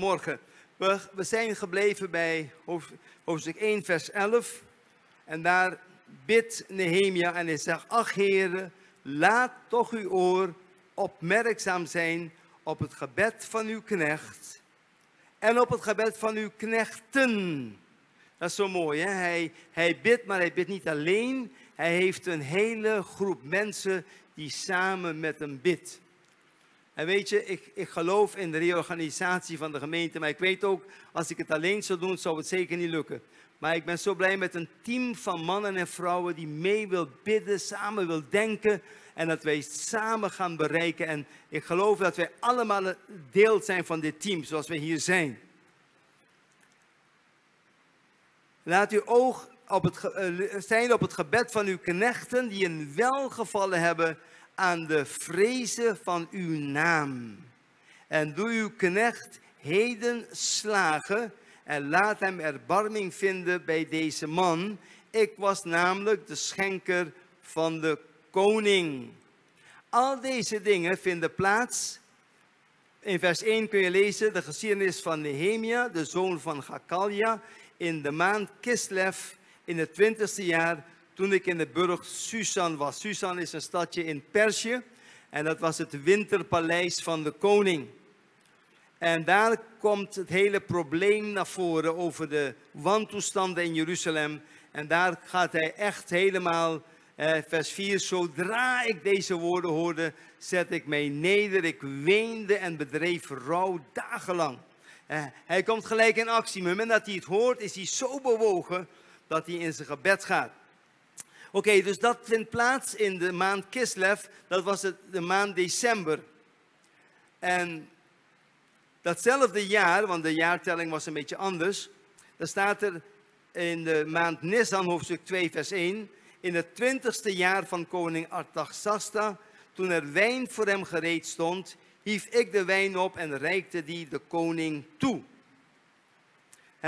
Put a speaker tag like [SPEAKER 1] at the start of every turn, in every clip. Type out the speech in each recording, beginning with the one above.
[SPEAKER 1] Morgen. We, we zijn gebleven bij hoofdstuk 1, vers 11. En daar bidt Nehemia en hij zegt, ach heren, laat toch uw oor opmerkzaam zijn op het gebed van uw knecht en op het gebed van uw knechten. Dat is zo mooi, hè? Hij, hij bidt, maar hij bidt niet alleen. Hij heeft een hele groep mensen die samen met hem bidt. En weet je, ik, ik geloof in de reorganisatie van de gemeente, maar ik weet ook, als ik het alleen zou doen, zou het zeker niet lukken. Maar ik ben zo blij met een team van mannen en vrouwen die mee wil bidden, samen wil denken en dat wij samen gaan bereiken. En ik geloof dat wij allemaal deel zijn van dit team, zoals wij hier zijn. Laat uw oog op het, eh, zijn op het gebed van uw knechten die een welgevallen hebben aan de vrezen van uw naam. En doe uw knecht heden slagen en laat hem erbarming vinden bij deze man. Ik was namelijk de schenker van de koning. Al deze dingen vinden plaats. In vers 1 kun je lezen de geschiedenis van Nehemia, de zoon van Gakalia, in de maand Kislev in het twintigste jaar toen ik in de burg Susan was. Susan is een stadje in Perzië en dat was het winterpaleis van de koning. En daar komt het hele probleem naar voren over de wantoestanden in Jeruzalem. En daar gaat hij echt helemaal, eh, vers 4, zodra ik deze woorden hoorde, zet ik mij neder. Ik weende en bedreef rouw dagenlang. Eh, hij komt gelijk in actie. Op het moment dat hij het hoort, is hij zo bewogen dat hij in zijn gebed gaat. Oké, dus dat vindt plaats in de maand Kislev. Dat was het, de maand december. En datzelfde jaar, want de jaartelling was een beetje anders. Dan staat er in de maand Nisan, hoofdstuk 2, vers 1. In het twintigste jaar van koning Artaxasta, toen er wijn voor hem gereed stond, hief ik de wijn op en reikte die de koning toe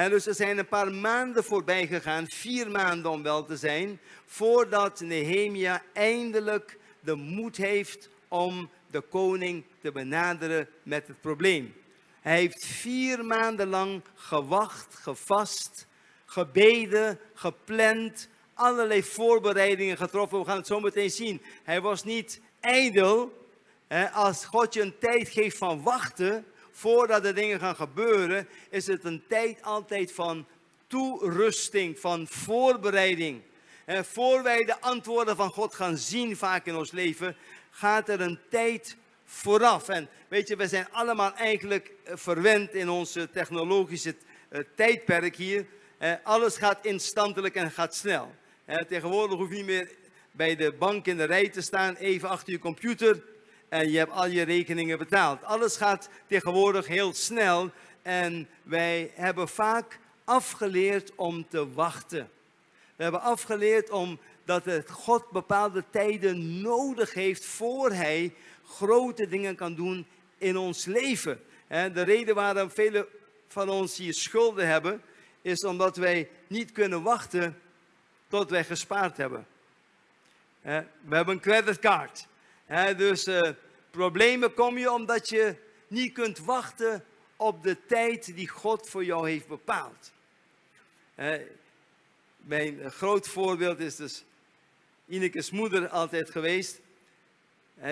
[SPEAKER 1] dus er zijn een paar maanden voorbij gegaan, vier maanden om wel te zijn, voordat Nehemia eindelijk de moed heeft om de koning te benaderen met het probleem. Hij heeft vier maanden lang gewacht, gevast, gebeden, gepland, allerlei voorbereidingen getroffen. We gaan het zo meteen zien. Hij was niet ijdel. Als God je een tijd geeft van wachten, voordat de dingen gaan gebeuren, is het een tijd altijd van toerusting, van voorbereiding. En voor wij de antwoorden van God gaan zien vaak in ons leven, gaat er een tijd vooraf. En weet je, we zijn allemaal eigenlijk eh, verwend in onze technologische eh, tijdperk hier. Eh, alles gaat instantelijk en gaat snel. Tegenwoordig hoef je niet meer bij de bank in de rij te staan, even achter je computer en je hebt al je rekeningen betaald. Alles gaat tegenwoordig heel snel en wij hebben vaak afgeleerd om te wachten. We hebben afgeleerd om dat het God bepaalde tijden nodig heeft voor Hij grote dingen kan doen in ons leven. De reden waarom velen van ons hier schulden hebben, is omdat wij niet kunnen wachten tot wij gespaard hebben. We hebben een creditcard dus uh, problemen kom je omdat je niet kunt wachten op de tijd die God voor jou heeft bepaald. mijn groot voorbeeld is dus Ineke's moeder altijd geweest.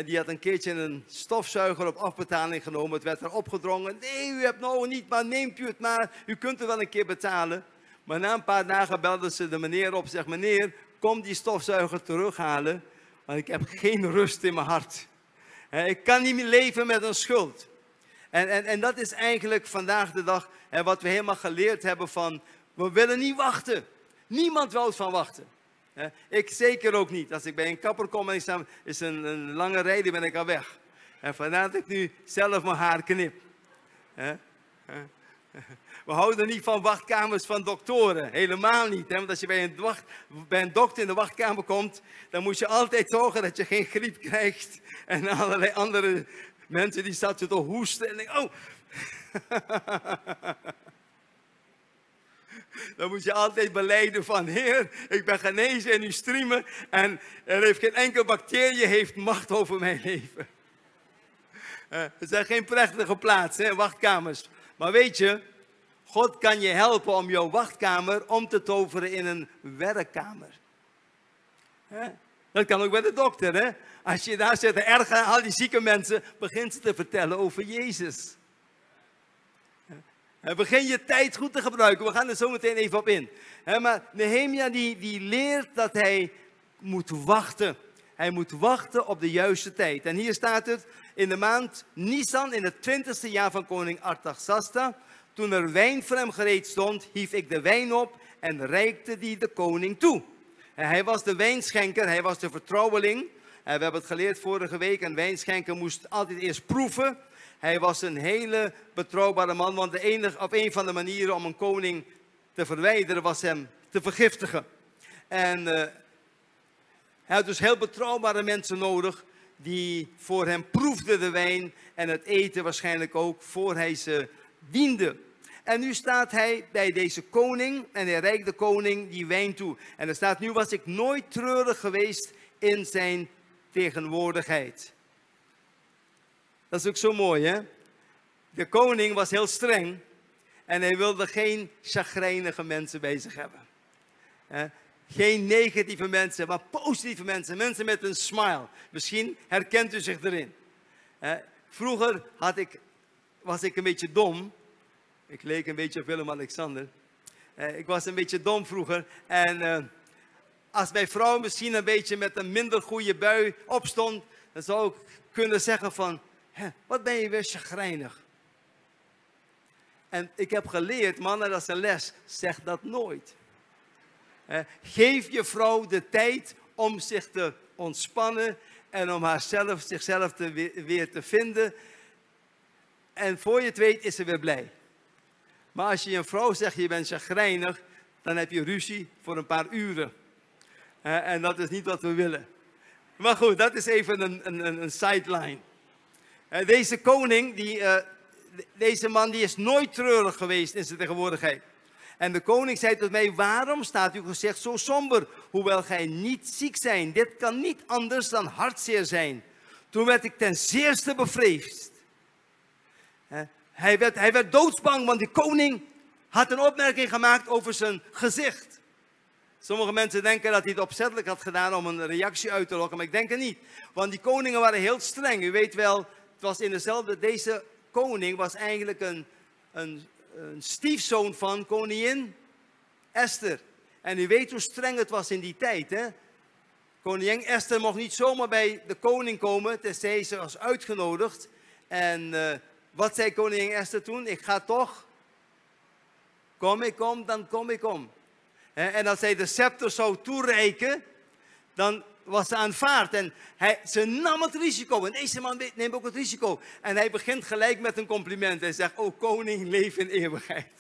[SPEAKER 1] die had een keertje een stofzuiger op afbetaling genomen. Het werd er opgedrongen. Nee, u hebt nou niet, maar neemt u het maar. U kunt er wel een keer betalen. Maar na een paar dagen belde ze de meneer op. Zegt, meneer, kom die stofzuiger terughalen. Want ik heb geen rust in mijn hart. Ik kan niet meer leven met een schuld. En, en, en dat is eigenlijk vandaag de dag wat we helemaal geleerd hebben van, we willen niet wachten. Niemand wil van wachten. Ik zeker ook niet. Als ik bij een kapper kom en ik sta, is een, een lange rij, dan ben ik al weg. En vandaar dat ik nu zelf mijn haar knip. We houden niet van wachtkamers van doktoren. Helemaal niet. Hè? Want als je bij een, wacht, bij een dokter in de wachtkamer komt, dan moet je altijd zorgen dat je geen griep krijgt. En allerlei andere mensen die zaten te hoesten. En oh. Dan moet je altijd beleiden van, Heer, ik ben genezen en u streamen. En er heeft geen enkele bacterie heeft macht over mijn leven. Het zijn geen prachtige plaatsen, wachtkamers. Maar weet je, God kan je helpen om jouw wachtkamer om te toveren in een werkkamer. Dat kan ook bij de dokter. Hè? Als je daar zit, erg al die zieke mensen, begint ze te vertellen over Jezus. Begin je tijd goed te gebruiken. We gaan er zo meteen even op in. Maar Nehemia die, die leert dat hij moet wachten. Hij moet wachten op de juiste tijd. En hier staat het, in de maand Nisan, in het twintigste jaar van koning Artaxasta, toen er wijn voor hem gereed stond, hief ik de wijn op en reikte die de koning toe. En hij was de wijnschenker, hij was de vertrouweling. En we hebben het geleerd vorige week, een wijnschenker moest altijd eerst proeven. Hij was een hele betrouwbare man, want de enige, op een van de manieren om een koning te verwijderen was hem te vergiftigen. En uh, hij had dus heel betrouwbare mensen nodig die voor hem proefden de wijn en het eten waarschijnlijk ook, voor hij ze diende. En nu staat hij bij deze koning en hij reikt de koning die wijn toe. En er staat, nu was ik nooit treurig geweest in zijn tegenwoordigheid. Dat is ook zo mooi, hè? De koning was heel streng en hij wilde geen chagrijnige mensen bij zich hebben. Geen negatieve mensen, maar positieve mensen. Mensen met een smile. Misschien herkent u zich erin. Vroeger had ik, was ik een beetje dom. Ik leek een beetje op Willem-Alexander. Eh, ik was een beetje dom vroeger. En uh, als mijn vrouw misschien een beetje met een minder goede bui opstond, dan zou ik kunnen zeggen van, wat ben je weer chagrijnig. En ik heb geleerd, mannen, dat is een les, zeg dat nooit. Geef je vrouw de tijd om zich te ontspannen en om haarzelf, zichzelf te, weer te vinden. En voor je het weet is ze weer blij. Maar als je een vrouw zegt, je bent chagrijnig, dan heb je ruzie voor een paar uren. en dat is niet wat we willen. Maar goed, dat is even een, een, een sideline. deze koning, die, uh, deze man, die is nooit treurig geweest in zijn tegenwoordigheid. En de koning zei tot mij, waarom staat uw gezicht zo somber, hoewel gij niet ziek zijn? Dit kan niet anders dan hartzeer zijn. Toen werd ik ten zeerste bevreesd. Hij werd, hij werd doodsbang, want de koning had een opmerking gemaakt over zijn gezicht. Sommige mensen denken dat hij het opzettelijk had gedaan om een reactie uit te lokken, maar ik denk het niet. Want die koningen waren heel streng. U weet wel, het was in dezelfde, deze koning was eigenlijk een, een, een stiefzoon van koningin Esther. En u weet hoe streng het was in die tijd, hè? Koningin Esther mocht niet zomaar bij de koning komen, tenzij ze was uitgenodigd. En uh, wat zei koningin Esther toen? Ik ga toch. Kom ik kom, dan kom ik om. En als hij de scepter zou toereiken, dan was aanvaard. En hij, ze nam het risico. En deze man neemt ook het risico. En hij begint gelijk met een compliment. Hij zegt, oh koning, leef in eeuwigheid.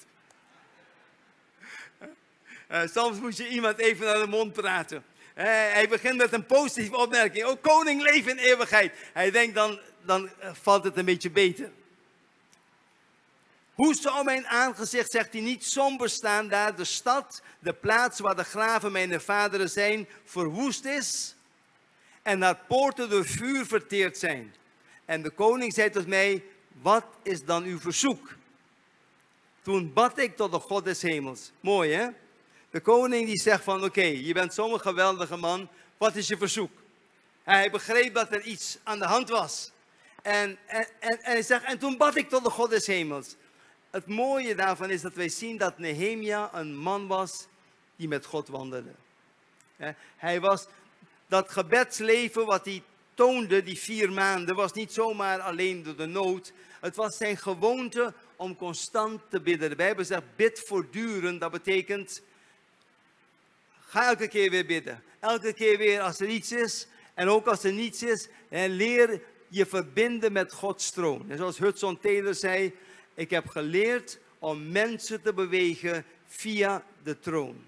[SPEAKER 1] soms moet je iemand even naar de mond praten. hij begint met een positieve opmerking. Oh koning, leef in eeuwigheid. Hij denkt, dan, dan eh, valt het een beetje beter. Hoe zou mijn aangezicht, zegt hij, niet somber staan daar de stad, de plaats waar de graven mijn vaderen zijn, verwoest is en naar poorten door vuur verteerd zijn. En de koning zei tot mij, wat is dan uw verzoek? Toen bad ik tot de God des hemels. Mooi hè? De koning die zegt van, oké, je bent zo'n geweldige man, wat is je verzoek? Hij begreep dat er iets aan de hand was. En, en, en, en hij zegt, en toen bad ik tot de God des hemels het mooie daarvan is dat wij zien dat Nehemia een man was die met God wandelde. Hij was dat gebedsleven wat hij toonde, die vier maanden, was niet zomaar alleen door de nood. Het was zijn gewoonte om constant te bidden. De Bijbel zegt bid voortdurend. Dat betekent, ga elke keer weer bidden. Elke keer weer als er iets is. En ook als er niets is, en leer je verbinden met Gods troon. En zoals Hudson Taylor zei, ik heb geleerd om mensen te bewegen via de troon.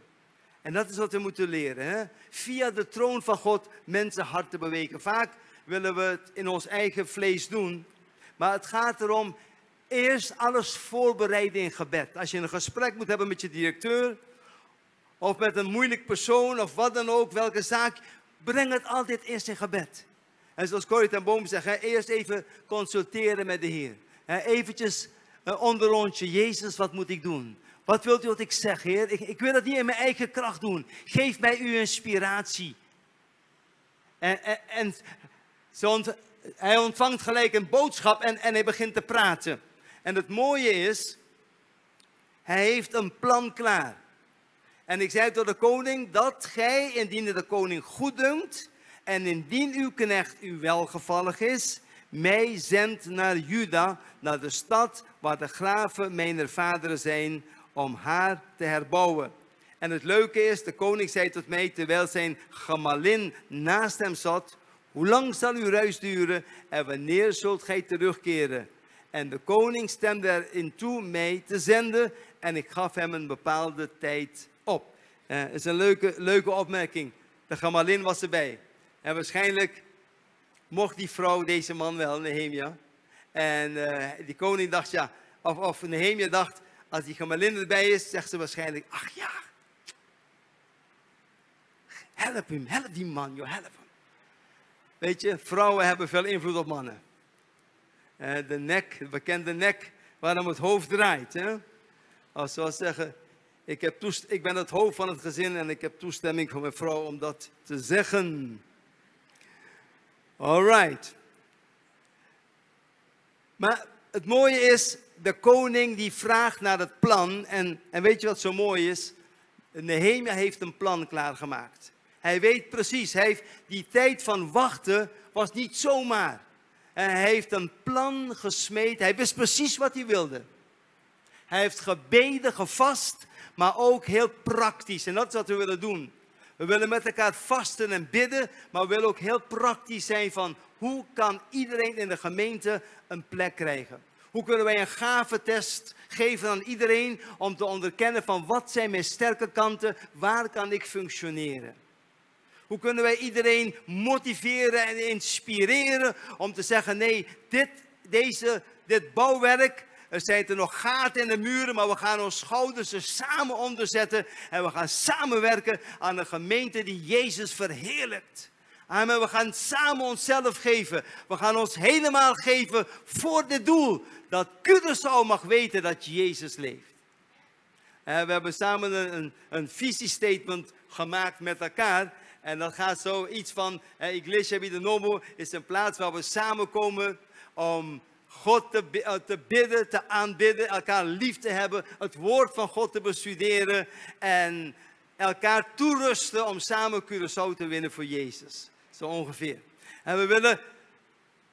[SPEAKER 1] En dat is wat we moeten leren. Hè? Via de troon van God mensen hart te bewegen. Vaak willen we het in ons eigen vlees doen. Maar het gaat erom eerst alles voorbereiden in gebed. Als je een gesprek moet hebben met je directeur. Of met een moeilijk persoon of wat dan ook, welke zaak. Breng het altijd eerst in gebed. En zoals Corrie ten Boom zegt, hè, eerst even consulteren met de Heer. Hè, eventjes uh, onderrondje. Jezus, wat moet ik doen? Wat wilt u dat ik zeg, Heer? Ik, ik wil dat niet in mijn eigen kracht doen. Geef mij uw inspiratie. En, en, hij ontvangt gelijk een boodschap en, en hij begint te praten. En het mooie is, hij heeft een plan klaar. En ik zei tot de koning dat gij, indien de koning goed dunkt, en indien uw knecht u welgevallig is, mij zendt naar Juda, naar de stad waar de graven mijner vaderen zijn, om haar te herbouwen. En het leuke is, de koning zei tot mij, terwijl zijn gemalin naast hem zat, hoe lang zal uw reis duren en wanneer zult gij terugkeren? En de koning stemde erin toe mij te zenden en ik gaf hem een bepaalde tijd op. Dat uh, is een leuke, leuke opmerking. De gemalin was erbij. En waarschijnlijk mocht die vrouw deze man wel, Nehemia. En uh, die koning dacht, ja, of, of Nehemia dacht, als die gemalin erbij is, zegt ze waarschijnlijk, ach ja, help hem, help die man, joh, help hem. Weet je, vrouwen hebben veel invloed op mannen. Uh, de nek, de bekende nek, waarom het hoofd draait. Hè? Als ze zeggen, ik, heb ik ben het hoofd van het gezin en ik heb toestemming van mijn vrouw om dat te zeggen. Alright. Maar het mooie is, de koning die vraagt naar het plan. En, en weet je wat zo mooi is? Nehemia heeft een plan klaargemaakt. Hij weet precies, hij heeft die tijd van wachten was niet zomaar. En hij heeft een plan gesmeed. Hij wist precies wat hij wilde. Hij heeft gebeden, gevast, maar ook heel praktisch. En dat is wat we willen doen. We willen met elkaar vasten en bidden, maar we willen ook heel praktisch zijn van hoe kan iedereen in de gemeente een plek krijgen. Hoe kunnen wij een gaventest geven aan iedereen om te onderkennen van wat zijn mijn sterke kanten, waar kan ik functioneren. Hoe kunnen wij iedereen motiveren en inspireren om te zeggen, nee, dit, deze, dit bouwwerk, er zijn er nog gaten in de muren, maar we gaan ons schouders er samen onderzetten en we gaan samenwerken aan een gemeente die Jezus verheerlijkt. Amen. We gaan samen onszelf geven. We gaan ons helemaal geven voor dit doel. Dat Curaçao mag weten dat Jezus leeft. En we hebben samen een, een, een visiestatement gemaakt met elkaar. En dat gaat zo iets van, eh, Iglesia de Nomo is een plaats waar we samenkomen om God te, eh, te, bidden, te aanbidden, elkaar lief te hebben, het woord van God te bestuderen en elkaar toerusten om samen Curaçao te winnen voor Jezus. Zo ongeveer. En we willen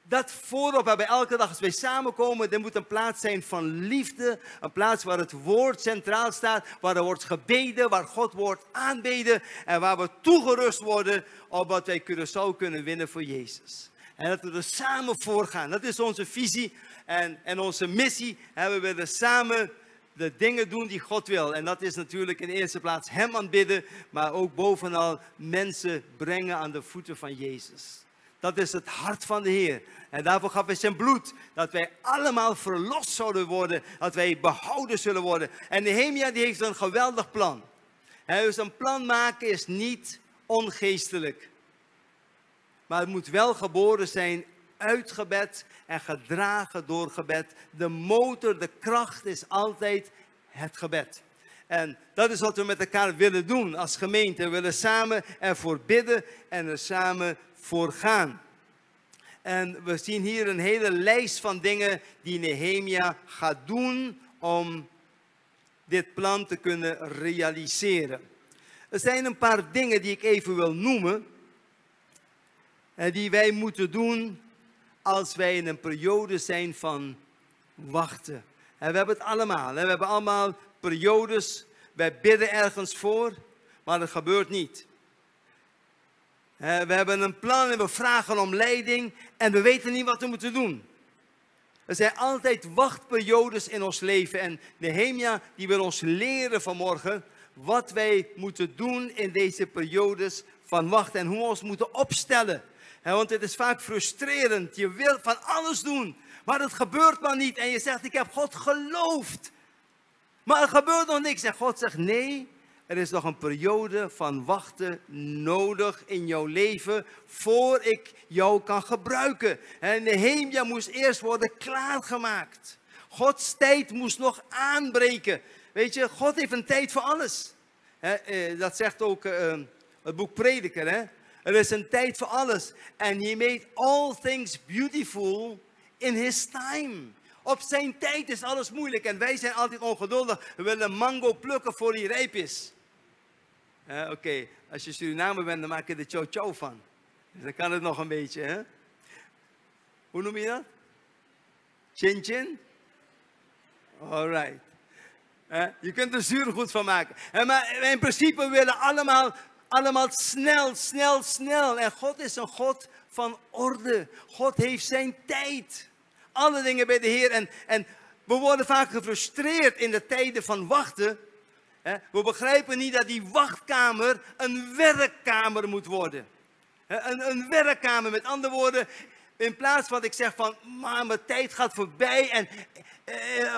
[SPEAKER 1] dat voorop hebben elke dag als wij samenkomen. Er moet een plaats zijn van liefde. Een plaats waar het woord centraal staat. Waar er wordt gebeden. Waar God wordt aanbeden. En waar we toegerust worden. Opdat wij Curaçao kunnen winnen voor Jezus. En dat we er samen voor gaan. Dat is onze visie en, en onze missie. En we willen samen de dingen doen die God wil. En dat is natuurlijk in eerste plaats Hem aanbidden. Maar ook bovenal mensen brengen aan de voeten van Jezus. Dat is het hart van de Heer. En daarvoor gaf hij zijn bloed. Dat wij allemaal verlost zouden worden. Dat wij behouden zullen worden. En Nehemia die heeft een geweldig plan. Hij dus een plan maken is niet ongeestelijk. Maar het moet wel geboren zijn uit gebed en gedragen door gebed. De motor, de kracht is altijd het gebed. En dat is wat we met elkaar willen doen als gemeente. We willen samen ervoor bidden en er samen voor gaan. En we zien hier een hele lijst van dingen die Nehemia gaat doen om dit plan te kunnen realiseren. Er zijn een paar dingen die ik even wil noemen. En die wij moeten doen als wij in een periode zijn van wachten. En we hebben het allemaal. We hebben allemaal periodes. Wij bidden ergens voor, maar dat gebeurt niet. We hebben een plan en we vragen om leiding en we weten niet wat we moeten doen. Er zijn altijd wachtperiodes in ons leven en Nehemia die wil ons leren vanmorgen wat wij moeten doen in deze periodes van wachten en hoe we ons moeten opstellen. Want het is vaak frustrerend. Je wilt van alles doen, maar het gebeurt maar niet. En je zegt, ik heb God geloofd. Maar er gebeurt nog niks. En God zegt, nee, er is nog een periode van wachten nodig in jouw leven voor ik jou kan gebruiken. En Nehemia moest eerst worden klaargemaakt. Gods tijd moest nog aanbreken. Weet je, God heeft een tijd voor alles. eh, dat zegt ook eh, het boek Prediker. Hè? Er is een tijd voor alles. En he made all things beautiful in his time. Op zijn tijd is alles moeilijk. En wij zijn altijd ongeduldig. We willen mango plukken voor die rijp is. Oké, als je Surinamer bent, dan maak je er chow chow van. Dus dan kan het nog een beetje. Hè? Hoe noem je dat? Chin chin? Alright. Je kunt er zuur goed van maken. Maar in principe willen allemaal, allemaal snel, snel, snel. En God is een God van orde. God heeft zijn tijd. Alle dingen bij de Heer. En, en we worden vaak gefrustreerd in de tijden van wachten. We begrijpen niet dat die wachtkamer een werkkamer moet worden. Een, een werkkamer, met andere woorden, in plaats van ik zeg van, maar mijn tijd gaat voorbij en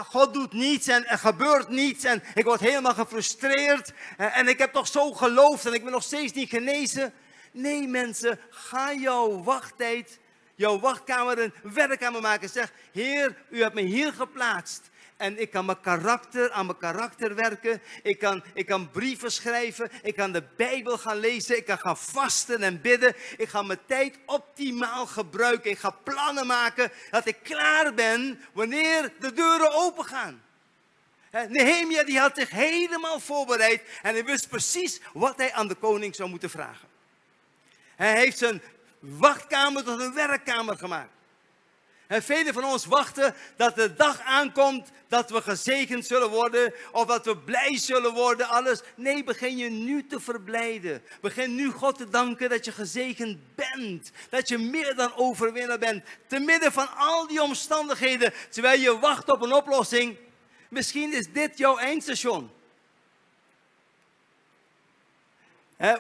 [SPEAKER 1] God doet niets en er gebeurt niets en ik word helemaal gefrustreerd eh, en ik heb toch zo geloofd en ik ben nog steeds niet genezen. Nee mensen, ga jouw wachttijd, jouw wachtkamer een werkkamer maken. Zeg, Heer, u hebt me hier geplaatst. En ik kan mijn karakter, aan mijn karakter werken. Ik kan, ik kan brieven schrijven. Ik kan de Bijbel gaan lezen. Ik kan gaan vasten en bidden. Ik ga mijn tijd optimaal gebruiken. Ik ga plannen maken dat ik klaar ben wanneer de deuren open gaan. Nehemia die had zich helemaal voorbereid en hij wist precies wat hij aan de koning zou moeten vragen. Hij heeft zijn wachtkamer tot een werkkamer gemaakt. En velen van ons wachten dat de dag aankomt dat we gezegend zullen worden of dat we blij zullen worden, alles. Nee, begin je nu te verblijden. Begin nu God te danken dat je gezegend bent. Dat je meer dan overwinnaar bent. Te midden van al die omstandigheden, terwijl je wacht op een oplossing. Misschien is dit jouw eindstation.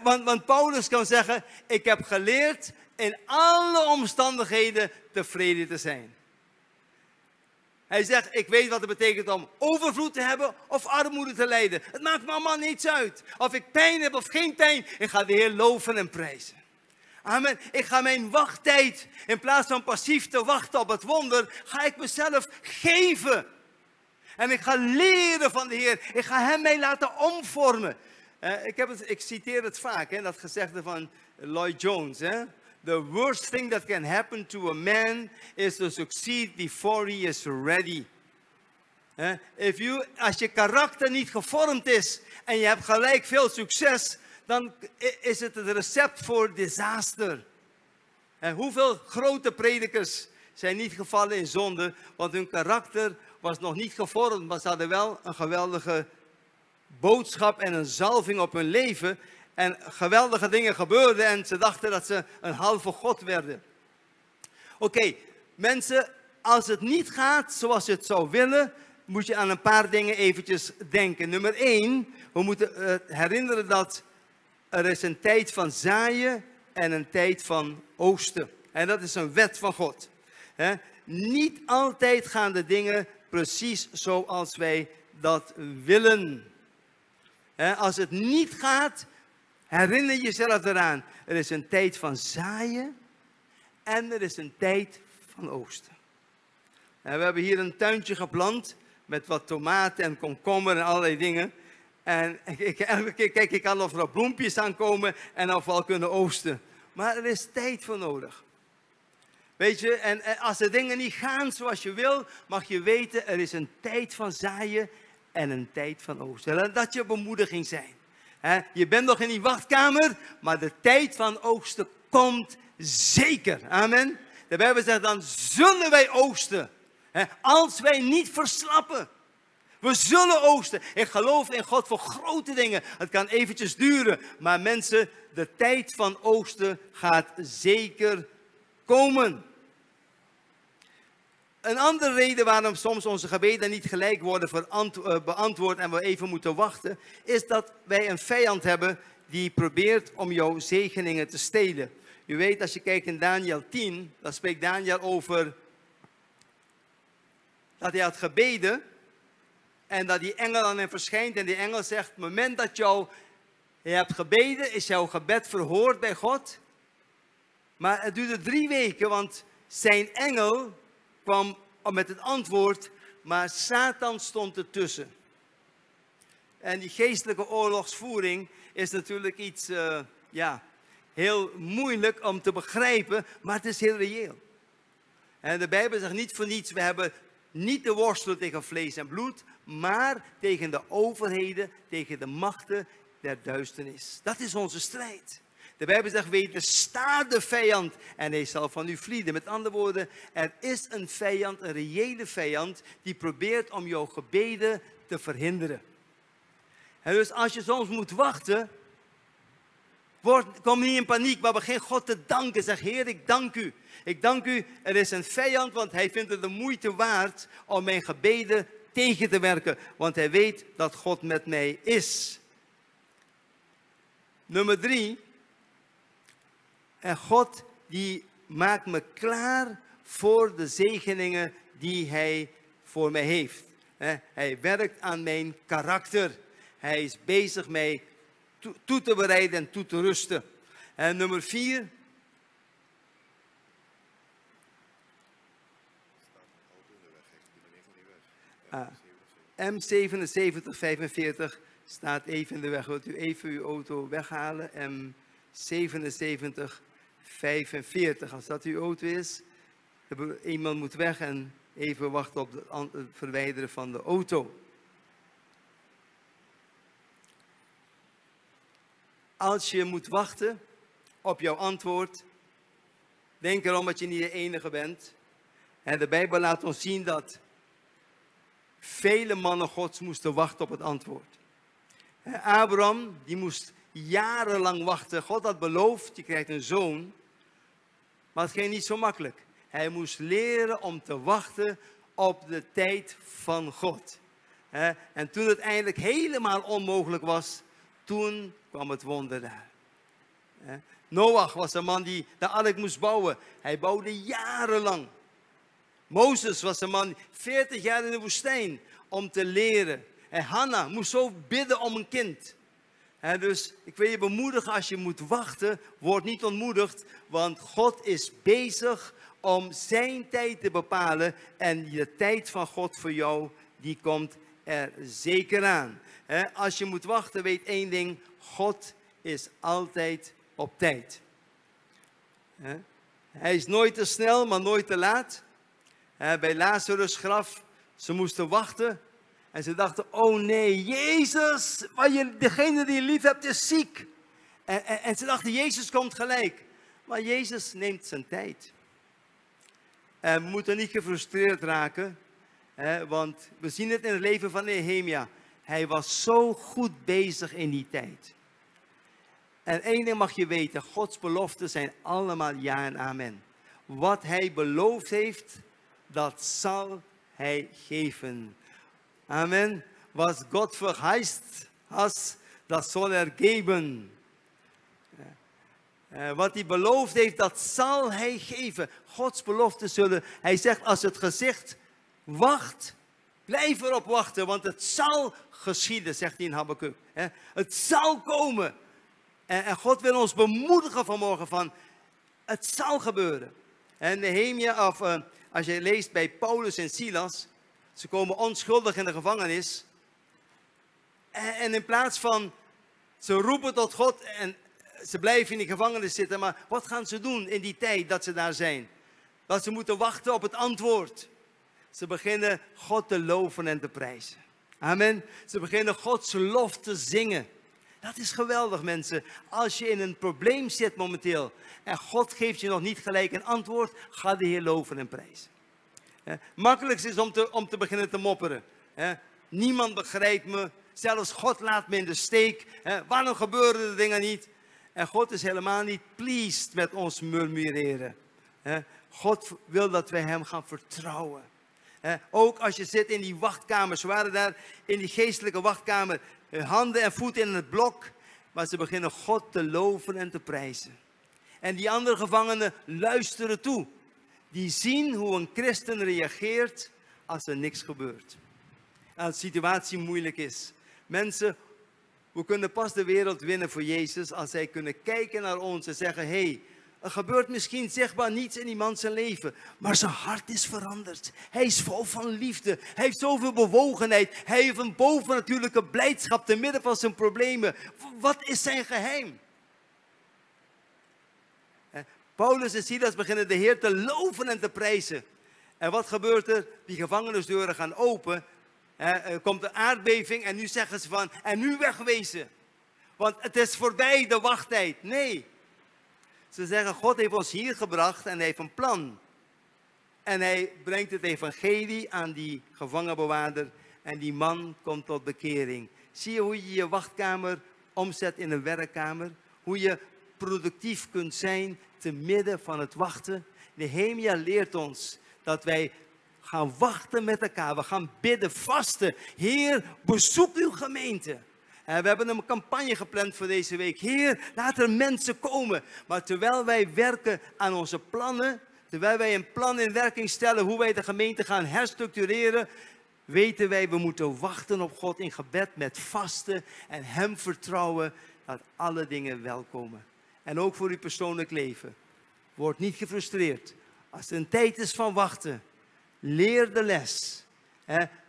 [SPEAKER 1] want, want Paulus kan zeggen, ik heb geleerd in alle omstandigheden tevreden te zijn. Hij zegt, ik weet wat het betekent om overvloed te hebben of armoede te lijden. Het maakt me allemaal niets uit. Of ik pijn heb of geen pijn. Ik ga de Heer loven en prijzen. Amen. Ik ga mijn wachttijd, in plaats van passief te wachten op het wonder, ga ik mezelf geven. En ik ga leren van de Heer. Ik ga Hem mij laten omvormen. Eh, ik, heb het, ik citeer het vaak, hè, dat gezegde van Lloyd Jones. Hè? The worst thing that can happen to a man is to succeed before he is ready. If you, als je karakter niet gevormd is en je hebt gelijk veel succes, dan is het het recept voor disaster. En hoeveel grote predikers zijn niet gevallen in zonde, want hun karakter was nog niet gevormd, maar ze hadden wel een geweldige boodschap en een zalving op hun leven. En geweldige dingen gebeurden en ze dachten dat ze een halve God werden. Oké, mensen, als het niet gaat zoals je het zou willen, moet je aan een paar dingen eventjes denken. Nummer één, we moeten uh, herinneren dat er is een tijd van zaaien en een tijd van oosten. En dat is een wet van God. Niet altijd gaan de dingen precies zoals wij dat willen. als het niet gaat, Herinner jezelf eraan. Er is een tijd van zaaien en er is een tijd van oosten. En we hebben hier een tuintje geplant met wat tomaten en komkommer en allerlei dingen. En ik, elke keer kijk ik al of er bloempjes aankomen en of we al kunnen oosten. Maar er is tijd voor nodig. Weet je, en als de dingen niet gaan zoals je wil, mag je weten, er is een tijd van zaaien en een tijd van oosten. En dat je bemoediging zijn. Je bent nog in die wachtkamer, maar de tijd van oogsten komt zeker. Amen. De Bijbel zegt dan zullen wij oogsten. Als wij niet verslappen. We zullen oogsten. Ik geloof in God voor grote dingen. Het kan eventjes duren. Maar mensen, de tijd van oogsten gaat zeker komen. Een andere reden waarom soms onze gebeden niet gelijk worden eh, beantwoord en we even moeten wachten, is dat wij een vijand hebben die probeert om jouw zegeningen te stelen. U weet, als je kijkt in Daniel 10, dan spreekt Daniel over dat hij had gebeden en dat die engel aan hem verschijnt en die engel zegt, het moment dat jou, je hebt gebeden, is jouw gebed verhoord bij God. Maar het duurde drie weken, want zijn engel kwam met het antwoord maar Satan stond ertussen. En die geestelijke oorlogsvoering is natuurlijk iets, uh, ja, heel moeilijk om te begrijpen, maar het is heel reëel. En de Bijbel zegt niet voor niets, we hebben niet te worstelen tegen vlees en bloed, maar tegen de overheden, tegen de machten der duisternis. Dat is onze strijd. De Bijbel zegt, wedersta de vijand en hij zal van u vlieden. Met andere woorden, er is een vijand, een reële vijand, die probeert om jouw gebeden te verhinderen. En dus als je soms moet wachten, word, kom niet in paniek, maar begin God te danken. Zeg, Heer, ik dank u. Ik dank u, er is een vijand, want hij vindt het de moeite waard om mijn gebeden tegen te werken. Want hij weet dat God met mij is. Nummer drie. En God die maakt me klaar voor de zegeningen die hij voor mij heeft. Hij werkt aan mijn karakter. Hij is bezig mij toe te bereiden en toe te rusten. En nummer vier. Ah, M7745 staat even in de weg. Wilt u even uw auto weghalen? M7745. Als dat uw auto is, iemand moet weg en even wachten op het verwijderen van de auto. Als je moet wachten op jouw antwoord, denk erom dat je niet de enige bent. En de Bijbel laat ons zien dat vele mannen Gods moesten wachten op het antwoord. Abraham, die moest jarenlang wachten. God had beloofd, je krijgt een zoon. Maar het ging niet zo makkelijk. Hij moest leren om te wachten op de tijd van God. En toen het eindelijk helemaal onmogelijk was, toen kwam het wonder daar. Noach was een man die de ark moest bouwen. Hij bouwde jarenlang. Mozes was een man 40 jaar in de woestijn om te leren. En Hanna moest zo bidden om een kind. Dus ik wil je bemoedigen als je moet wachten, word niet ontmoedigd, want God is bezig om zijn tijd te bepalen en de tijd van God voor jou, die komt er zeker aan. als je moet wachten, weet één ding, God is altijd op tijd. Hij is nooit te snel, maar nooit te laat. Bij Lazarus graf, ze moesten wachten. En ze dachten, oh nee, Jezus, degene die je lief hebt is ziek. En, en, en, ze dachten, Jezus komt gelijk. Maar Jezus neemt zijn tijd. En we moeten niet gefrustreerd raken. Hè, want we zien het in het leven van Nehemia. Hij was zo goed bezig in die tijd. En één ding mag je weten, Gods beloften zijn allemaal ja en amen. Wat hij beloofd heeft, dat zal hij geven. Amen. Was God verheißt has, dat zal er geven. Uh, wat hij beloofd heeft, dat zal hij geven. Gods beloften zullen, hij zegt als het gezicht wacht, blijf erop wachten, want het zal geschieden, zegt hij in Habakkuk. Het zal komen. En, God wil ons bemoedigen vanmorgen van, het zal gebeuren. En Nehemia, of uh, als je leest bij Paulus en Silas, ze komen onschuldig in de gevangenis. En, in plaats van, ze roepen tot God en ze blijven in die gevangenis zitten, maar wat gaan ze doen in die tijd dat ze daar zijn? Dat ze moeten wachten op het antwoord. Ze beginnen God te loven en te prijzen. Amen. Ze beginnen Gods lof te zingen. Dat is geweldig, mensen. Als je in een probleem zit momenteel en God geeft je nog niet gelijk een antwoord, ga de Heer loven en prijzen. Makkelijkst is om te, om te beginnen te mopperen. Niemand begrijpt me. Zelfs God laat me in de steek. Waarom gebeuren de dingen niet? En God is helemaal niet pleased met ons murmureren. God wil dat wij Hem gaan vertrouwen. Ook als je zit in die wachtkamer. Ze waren daar in die geestelijke wachtkamer. Handen en voeten in het blok. Maar ze beginnen God te loven en te prijzen. En die andere gevangenen luisteren toe. Die zien hoe een christen reageert als er niks gebeurt. Als de situatie moeilijk is. Mensen, we kunnen pas de wereld winnen voor Jezus als zij kunnen kijken naar ons en zeggen: hé, hey, Er gebeurt misschien zichtbaar niets in die man zijn leven, maar zijn hart is veranderd. Hij is vol van liefde. Hij heeft zoveel bewogenheid. Hij heeft een bovennatuurlijke blijdschap te midden van zijn problemen. Wat is zijn geheim? Paulus en Silas beginnen de Heer te loven en te prijzen. En wat gebeurt er? Die gevangenisdeuren gaan open. Er komt een aardbeving en nu zeggen ze van, en nu wegwezen. Want het is voorbij de wachttijd. Nee. Ze zeggen, God heeft ons hier gebracht en hij heeft een plan. En hij brengt het evangelie aan die gevangenbewaarder. En die man komt tot bekering. Zie je hoe je je wachtkamer omzet in een werkkamer? Hoe je productief kunt zijn te midden van het wachten? Nehemia leert ons dat wij gaan wachten met elkaar. We gaan bidden, vasten. Heer, bezoek uw gemeente. En we hebben een campagne gepland voor deze week. Heer, laat er mensen komen. Maar terwijl wij werken aan onze plannen, terwijl wij een plan in werking stellen hoe wij de gemeente gaan herstructureren, weten wij, we moeten wachten op God in gebed met vasten en Hem vertrouwen dat alle dingen welkomen. En ook voor uw persoonlijk leven. Word niet gefrustreerd. Als er een tijd is van wachten, leer de les.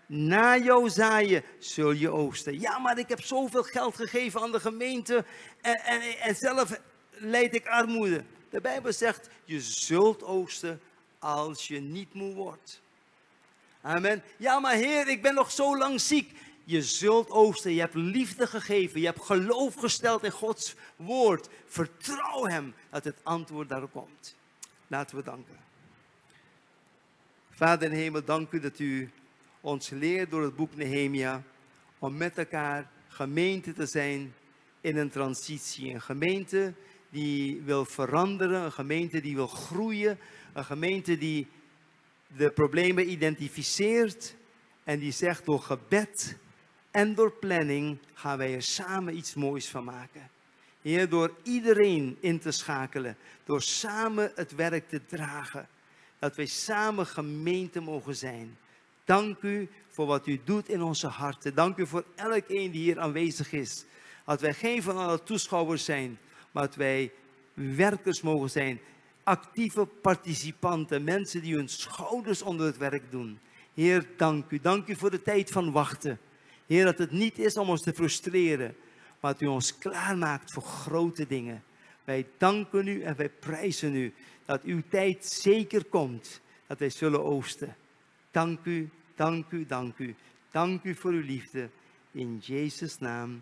[SPEAKER 1] Na jouw zaaien zul je oogsten. Ja, maar ik heb zoveel geld gegeven aan de gemeente en, en, en zelf leid ik armoede. De Bijbel zegt, je zult oogsten als je niet moe wordt. Amen. Ja, maar Heer, ik ben nog zo lang ziek. Je zult oogsten. Je hebt liefde gegeven. Je hebt geloof gesteld in Gods woord. Vertrouw Hem dat het antwoord daarop komt. Laten we danken. Vader in hemel, dank u dat u ons leert door het boek Nehemia om met elkaar gemeente te zijn in een transitie. Een gemeente die wil veranderen, een gemeente die wil groeien, een gemeente die de problemen identificeert en die zegt door gebed en door planning gaan wij er samen iets moois van maken. Heer, door iedereen in te schakelen, door samen het werk te dragen, dat wij samen gemeente mogen zijn. Dank u voor wat u doet in onze harten. Dank u voor elkeen die hier aanwezig is. Dat wij geen van alle toeschouwers zijn, maar dat wij werkers mogen zijn. Actieve participanten, mensen die hun schouders onder het werk doen. Heer, dank u. Dank u voor de tijd van wachten. Heer, dat het niet is om ons te frustreren, maar dat u ons klaarmaakt voor grote dingen. Wij danken u en wij prijzen u dat uw tijd zeker komt, dat wij zullen oosten. Dank u, dank u, dank u. Dank u voor uw liefde. In Jezus' naam.